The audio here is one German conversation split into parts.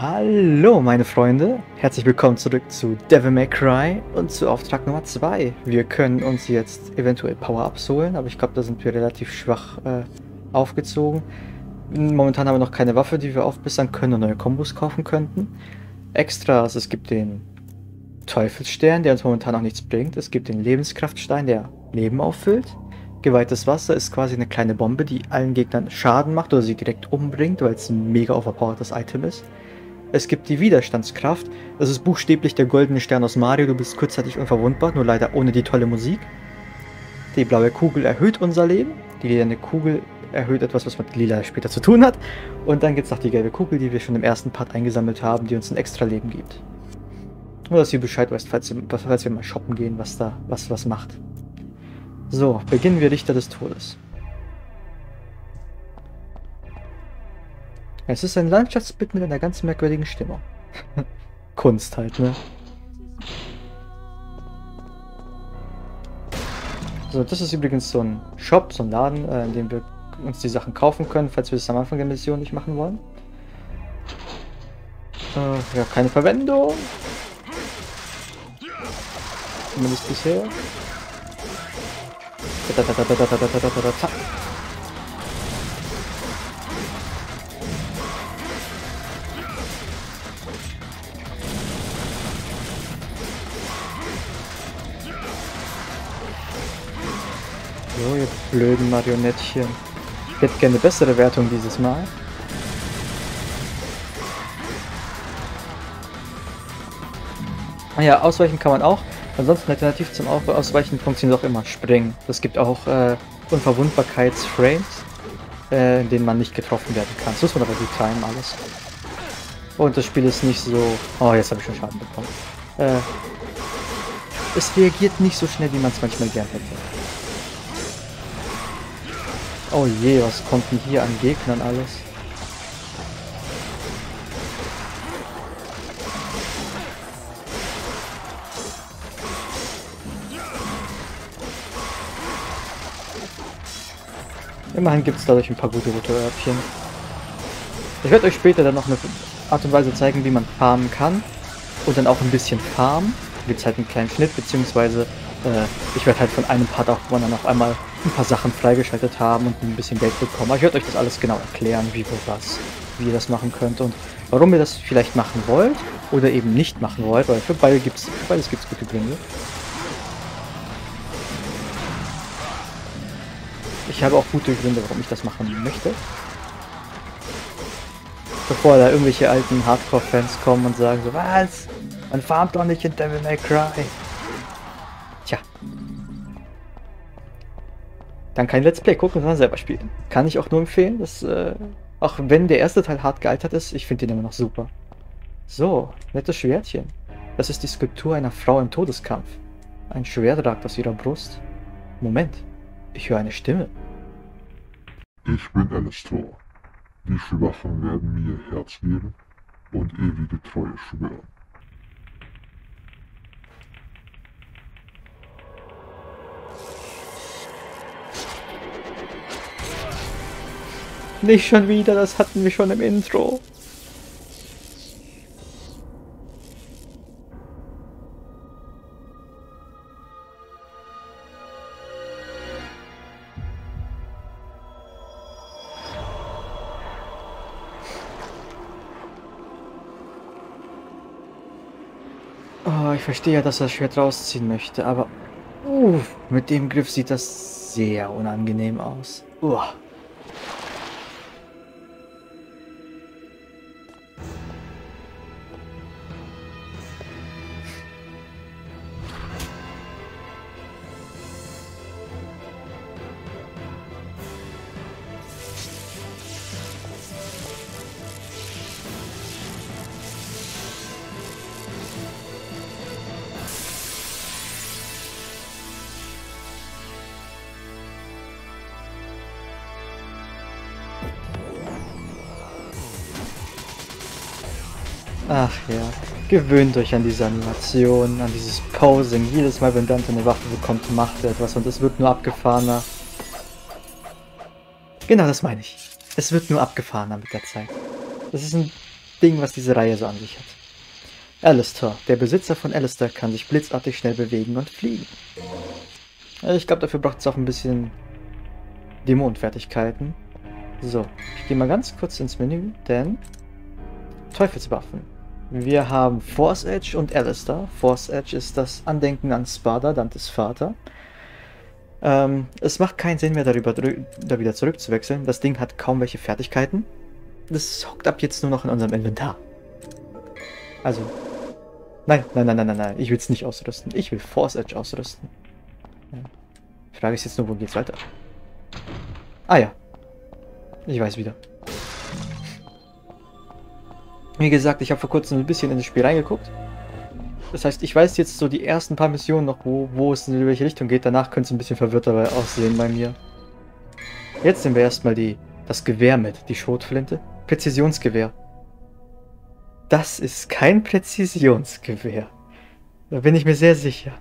Hallo meine Freunde, herzlich willkommen zurück zu Devil May Cry und zu Auftrag Nummer 2. Wir können uns jetzt eventuell Power-Ups holen, aber ich glaube, da sind wir relativ schwach äh, aufgezogen. Momentan haben wir noch keine Waffe, die wir aufbessern können und neue Kombos kaufen könnten. Extras, es gibt den Teufelsstern, der uns momentan noch nichts bringt. Es gibt den Lebenskraftstein, der Leben auffüllt. Geweihtes Wasser ist quasi eine kleine Bombe, die allen Gegnern Schaden macht oder sie direkt umbringt, weil es ein mega overpowertes Item ist. Es gibt die Widerstandskraft. Das ist buchstäblich der goldene Stern aus Mario. Du bist kurzzeitig unverwundbar, nur leider ohne die tolle Musik. Die blaue Kugel erhöht unser Leben. Die lilane Kugel erhöht etwas, was mit lila später zu tun hat. Und dann gibt es noch die gelbe Kugel, die wir schon im ersten Part eingesammelt haben, die uns ein extra Leben gibt. Nur, dass ihr Bescheid weißt, falls, falls wir mal shoppen gehen, was da was, was macht. So, beginnen wir Richter des Todes. Es ist ein Landschaftsbild mit einer ganz merkwürdigen Stimmung. Kunst halt, ne? So, das ist übrigens so ein Shop, so ein Laden, äh, in dem wir uns die Sachen kaufen können, falls wir das am Anfang der Mission nicht machen wollen. Äh, ja, keine Verwendung. Zumindest bisher. Blöden Marionettchen. Ich hätte gerne eine bessere Wertung dieses Mal. Ah ja, ausweichen kann man auch. Ansonsten alternativ zum Ausweichen funktioniert auch immer Springen. Es gibt auch äh, Unverwundbarkeitsframes, äh, in denen man nicht getroffen werden kann. Das muss man aber gut timen alles. Und das Spiel ist nicht so... Oh, jetzt habe ich schon Schaden bekommen. Äh, es reagiert nicht so schnell, wie man es manchmal gern hätte. Oh je, was kommt denn hier an Gegnern alles? Immerhin gibt es dadurch ein paar gute rote Örbchen. Ich werde euch später dann noch eine Art und Weise zeigen, wie man farmen kann. Und dann auch ein bisschen farmen. Gibt es halt einen kleinen Schnitt, beziehungsweise äh, ich werde halt von einem Part auch wo dann auf einmal ein paar Sachen freigeschaltet haben und ein bisschen Geld bekommen. Aber ich werde euch das alles genau erklären, wie, wo, was, wie ihr das machen könnt und warum ihr das vielleicht machen wollt oder eben nicht machen wollt, weil für beide gibt's, für beides gibt es gute Gründe. Ich habe auch gute Gründe, warum ich das machen möchte. Bevor da irgendwelche alten Hardcore-Fans kommen und sagen so, was? Man farmt doch nicht in Devil May Cry. Tja, dann kein Let's Play gucken, sondern selber spielen. Kann ich auch nur empfehlen. Das, äh, auch wenn der erste Teil hart gealtert ist, ich finde den immer noch super. So, nettes Schwertchen. Das ist die Skulptur einer Frau im Todeskampf. Ein Schwert ragt aus ihrer Brust. Moment, ich höre eine Stimme. Ich bin Alistair. Die Schwachen werden mir Herz geben und ewige Treue schwören. Nicht schon wieder, das hatten wir schon im Intro. Oh, ich verstehe ja, dass er das Schwert rausziehen möchte, aber uh, mit dem Griff sieht das sehr unangenehm aus. Uh. Ach ja, gewöhnt euch an diese Animation, an dieses Posing. Jedes Mal, wenn Dante eine Waffe bekommt, macht er etwas und es wird nur abgefahrener. Genau das meine ich. Es wird nur abgefahrener mit der Zeit. Das ist ein Ding, was diese Reihe so an sich hat. Alistair. Der Besitzer von Alistair kann sich blitzartig schnell bewegen und fliegen. Also ich glaube, dafür braucht es auch ein bisschen Dämonenfertigkeiten. So, ich gehe mal ganz kurz ins Menü, denn Teufelswaffen. Wir haben Force Edge und Alistair. Force Edge ist das Andenken an Spada, Dantes Vater. Ähm, es macht keinen Sinn mehr, darüber da wieder zurückzuwechseln. Das Ding hat kaum welche Fertigkeiten. Das hockt ab jetzt nur noch in unserem Inventar. Also, nein, nein, nein, nein, nein, nein. Ich will es nicht ausrüsten. Ich will Force Edge ausrüsten. Ja. Frage ist jetzt nur, wo geht's weiter? Ah ja. Ich weiß wieder. Wie gesagt, ich habe vor kurzem ein bisschen in das Spiel reingeguckt. Das heißt, ich weiß jetzt so die ersten paar Missionen noch, wo, wo es in welche Richtung geht. Danach könnte es ein bisschen verwirrter aussehen bei mir. Jetzt nehmen wir erstmal die, das Gewehr mit, die Schrotflinte. Präzisionsgewehr. Das ist kein Präzisionsgewehr. Da bin ich mir sehr sicher.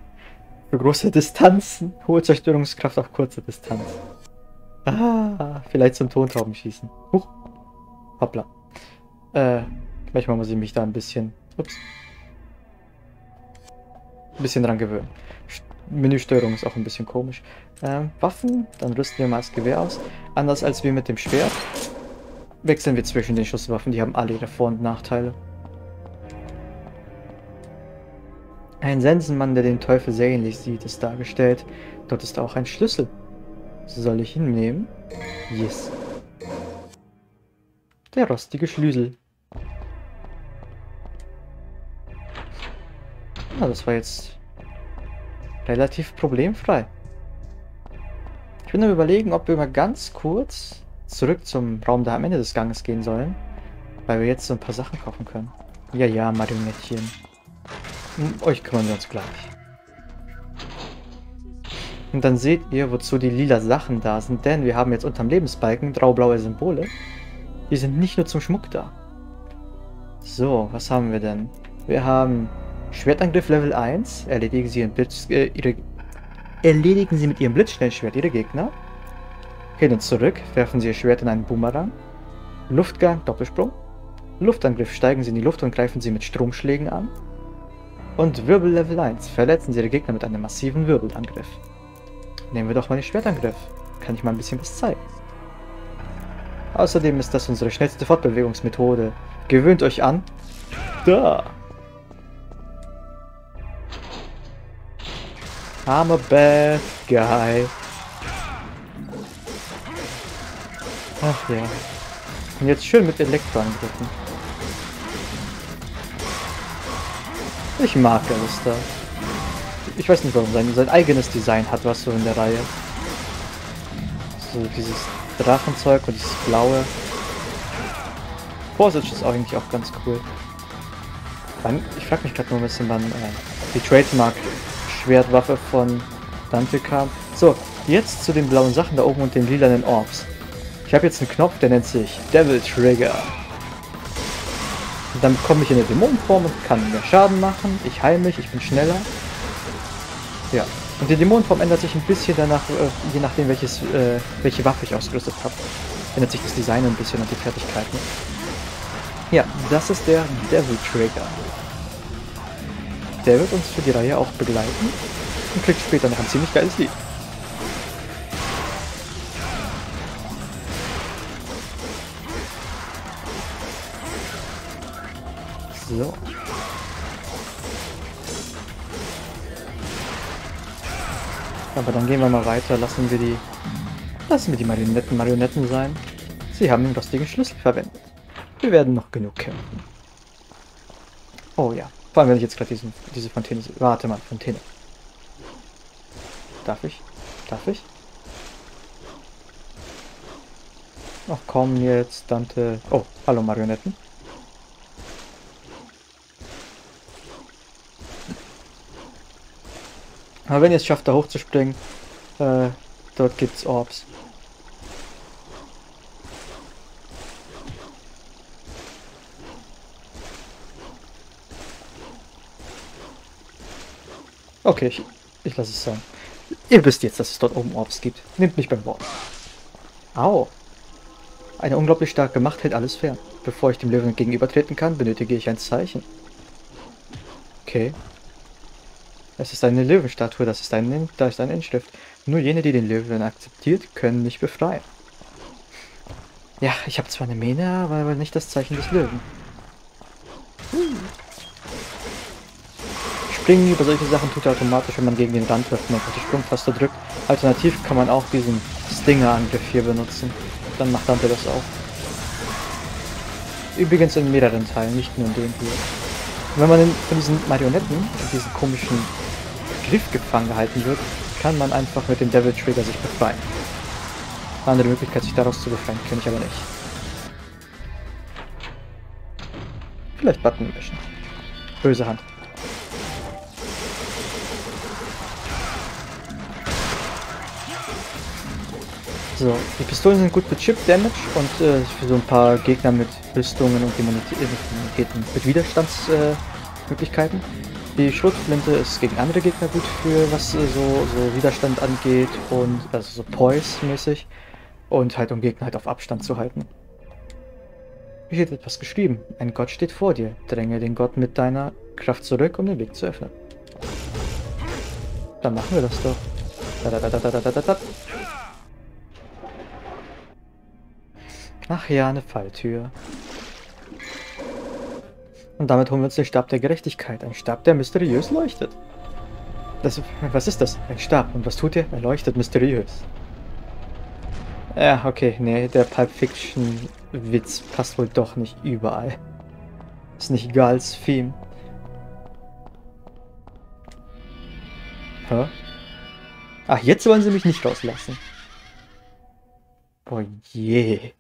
Für große Distanzen, hohe Zerstörungskraft auf kurze Distanz. Ah, vielleicht zum Tontauben schießen. Huch. Hoppla. Äh, manchmal muss ich mich da ein bisschen... Ups ein bisschen dran gewöhnen. Menüsteuerung ist auch ein bisschen komisch. Ähm, Waffen, dann rüsten wir mal das Gewehr aus. Anders als wir mit dem Schwert wechseln wir zwischen den Schusswaffen. Die haben alle ihre Vor- und Nachteile. Ein Sensenmann, der den Teufel sehr ähnlich sieht, ist dargestellt. Dort ist auch ein Schlüssel. Soll ich ihn nehmen? Yes. Der rostige Schlüssel. Na, das war jetzt relativ problemfrei. Ich bin am überlegen, ob wir mal ganz kurz zurück zum Raum da am Ende des Ganges gehen sollen. Weil wir jetzt so ein paar Sachen kaufen können. Ja, ja, Marionettchen. Um euch kümmern wir uns gleich. Und dann seht ihr, wozu die lila Sachen da sind, denn wir haben jetzt unterm Lebensbalken graublaue Symbole. Die sind nicht nur zum Schmuck da. So, was haben wir denn? Wir haben Schwertangriff Level 1. Erledigen Sie, Blitz, äh, ihre, erledigen Sie mit Ihrem Blitzschnellschwert Ihre Gegner. Hin und zurück. Werfen Sie Ihr Schwert in einen Boomerang. Luftgang, Doppelsprung. Luftangriff. Steigen Sie in die Luft und greifen Sie mit Stromschlägen an. Und Wirbel Level 1. Verletzen Sie Ihre Gegner mit einem massiven Wirbelangriff. Nehmen wir doch mal den Schwertangriff. Kann ich mal ein bisschen was zeigen. Außerdem ist das unsere schnellste Fortbewegungsmethode. Gewöhnt euch an. Da! I'm a bad guy. Ach ja. Und jetzt schön mit Elektroangriffen. Ich mag Alistair. Ich weiß nicht warum, sein, sein eigenes Design hat was so in der Reihe. So dieses Drachenzeug und dieses blaue. Vorsitz ist eigentlich auch ganz cool. Ich frage mich gerade nur ein bisschen, wann äh, die Trademark Schwertwaffe von Dante kam. So, jetzt zu den blauen Sachen da oben und den lilanen Orbs. Ich habe jetzt einen Knopf, der nennt sich Devil Trigger. Und dann komme ich in eine Dämonenform und kann mehr Schaden machen. Ich heile mich, ich bin schneller. Ja. Und die Dämonenform ändert sich ein bisschen danach, äh, je nachdem welches, äh, welche Waffe ich ausgerüstet habe. Ändert sich das Design ein bisschen und die Fertigkeiten. Ja, das ist der Devil Trigger. Der wird uns für die Reihe auch begleiten und kriegt später noch ein ziemlich geiles Lied. So. Aber dann gehen wir mal weiter. Lassen wir die, lassen wir die Marionetten Marionetten sein. Sie haben den rostigen Schlüssel verwendet. Wir werden noch genug kämpfen. Oh ja. Allem, wenn ich jetzt gerade diese Fontäne. Warte mal, Fontäne. Darf ich? Darf ich? Ach komm jetzt, Dante. Oh, hallo Marionetten. Aber wenn ihr es schafft, da hochzuspringen, äh, dort gibt's Orbs. Okay, ich, ich lasse es sein. Ihr wisst jetzt, dass es dort oben Orbs gibt. Nehmt mich beim Wort. Au. Eine unglaublich starke Macht hält alles fern. Bevor ich dem Löwen gegenübertreten kann, benötige ich ein Zeichen. Okay. Es ist eine Löwenstatue, das ist ein, da ist eine Inschrift. Nur jene, die den Löwen akzeptiert, können mich befreien. Ja, ich habe zwar eine Mähne, aber nicht das Zeichen des Löwen. Springen über solche Sachen tut er automatisch, wenn man gegen den Rand läuft und einfach die Sprungtaste drückt. Alternativ kann man auch diesen Stinger-Angriff hier benutzen. Dann macht Dante das auch. Übrigens in mehreren Teilen, nicht nur in dem hier. Und wenn man von diesen Marionetten, in diesen komischen Griff gefangen gehalten wird, kann man einfach mit dem Devil Trigger sich befreien. Eine andere Möglichkeit, sich daraus zu befreien, kenne ich aber nicht. Vielleicht Button mischen. Böse Hand. So, die Pistolen sind gut für Chip Damage und äh, für so ein paar Gegner mit Rüstungen und Immunitäten mit Widerstandsmöglichkeiten. Äh, die Schrotflinte ist gegen andere Gegner gut für was äh, so, so Widerstand angeht und also so Poise-mäßig und halt um Gegner halt auf Abstand zu halten. Hier steht etwas geschrieben. Ein Gott steht vor dir. Dränge den Gott mit deiner Kraft zurück, um den Weg zu öffnen. Dann machen wir das doch. Da, da, da, Ach ja, eine Falltür. Und damit holen wir uns den Stab der Gerechtigkeit. Ein Stab, der mysteriös leuchtet. Das, was ist das? Ein Stab. Und was tut er? Er leuchtet mysteriös. Ja, okay. Nee, der Pulp Fiction Witz passt wohl doch nicht überall. Ist nicht egal als Theme. Hä? Ach, jetzt wollen sie mich nicht rauslassen. Oh je.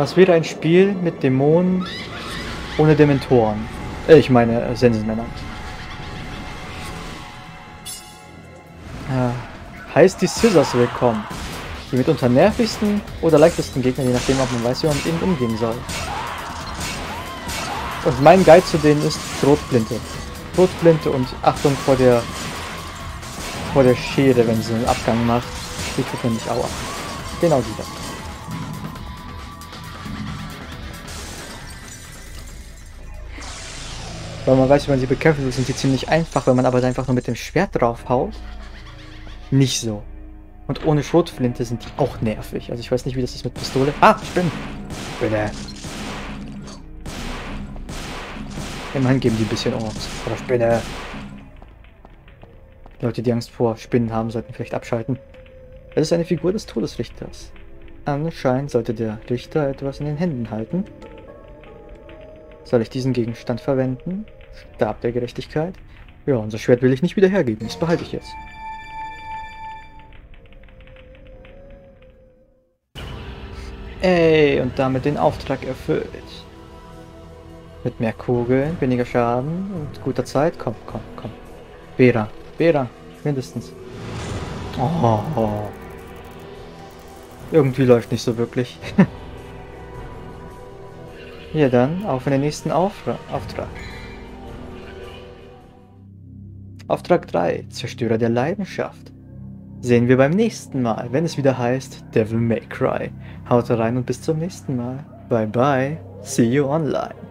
Was wäre ein Spiel mit Dämonen ohne Dementoren? Äh, ich meine äh, Sensenmänner. Äh, heißt die Scissors willkommen. Die mitunter nervigsten oder leichtesten Gegner, je nachdem, ob man weiß, wie man mit ihnen umgehen soll. Und mein Guide zu denen ist Rotblinte. Rotblinte und Achtung vor der vor der Schere, wenn sie einen Abgang macht. Die tut nämlich Aua. Genau die da. Weil man weiß, wie man sie bekämpfen will, sind sie ziemlich einfach. Wenn man aber einfach nur mit dem Schwert draufhaut, nicht so. Und ohne Schrotflinte sind die auch nervig. Also ich weiß nicht, wie das ist mit Pistole. Ah, Spinnen! Spinne! Immerhin geben die ein bisschen Angst. Aber Spinne! Leute, die Angst vor Spinnen haben, sollten vielleicht abschalten. Es ist eine Figur des Todesrichters. Anscheinend sollte der Richter etwas in den Händen halten. Soll ich diesen Gegenstand verwenden? Stab der Gerechtigkeit? Ja, unser Schwert will ich nicht wieder hergeben. Das behalte ich jetzt. Ey, und damit den Auftrag erfüllt. Mit mehr Kugeln, weniger Schaden und guter Zeit. Komm, komm, komm. Bera, Bera, mindestens. Oh, oh. Irgendwie läuft nicht so wirklich. Ja dann, auf in den nächsten Aufra Auftrag. Auftrag 3, Zerstörer der Leidenschaft. Sehen wir beim nächsten Mal, wenn es wieder heißt Devil May Cry. Haut rein und bis zum nächsten Mal. Bye bye, see you online.